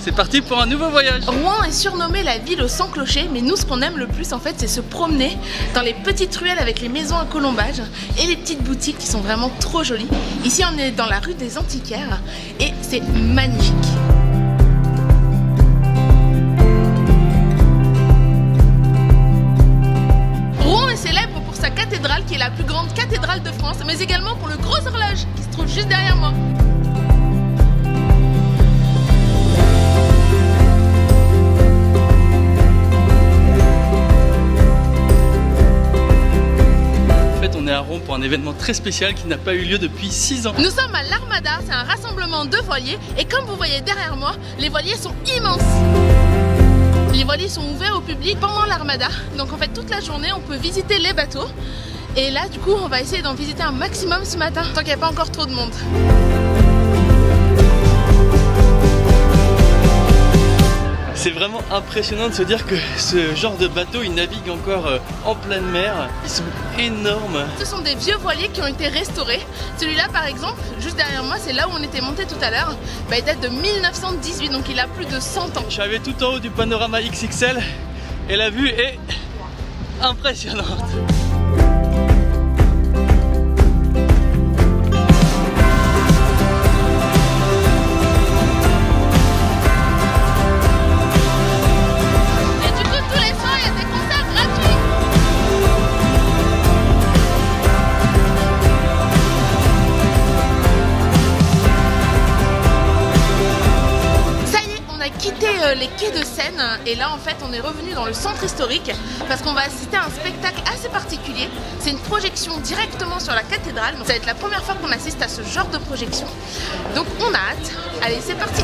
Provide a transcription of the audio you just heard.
C'est parti pour un nouveau voyage Rouen est surnommée la ville aux 100 clochers, mais nous ce qu'on aime le plus en fait c'est se promener dans les petites ruelles avec les maisons à colombage et les petites boutiques qui sont vraiment trop jolies. Ici on est dans la rue des Antiquaires et c'est magnifique. Rouen est célèbre pour sa cathédrale qui est la plus grande cathédrale de France, mais également pour le gros horloge qui se trouve juste derrière moi. Un événement très spécial qui n'a pas eu lieu depuis 6 ans. Nous sommes à l'Armada, c'est un rassemblement de voiliers et comme vous voyez derrière moi, les voiliers sont immenses. Les voiliers sont ouverts au public pendant l'Armada, donc en fait toute la journée on peut visiter les bateaux. Et là du coup on va essayer d'en visiter un maximum ce matin, tant qu'il n'y a pas encore trop de monde. Vraiment impressionnant de se dire que ce genre de bateau, il navigue encore euh, en pleine mer. Ils sont énormes. Ce sont des vieux voiliers qui ont été restaurés. Celui-là par exemple, juste derrière moi, c'est là où on était monté tout à l'heure. Bah, il date de 1918, donc il a plus de 100 ans. Je suis arrivé tout en haut du panorama XXL et la vue est impressionnante. Quitté euh, les quais de Seine et là en fait on est revenu dans le centre historique parce qu'on va assister à un spectacle assez particulier. C'est une projection directement sur la cathédrale. Donc ça va être la première fois qu'on assiste à ce genre de projection. Donc on a hâte. Allez, c'est parti.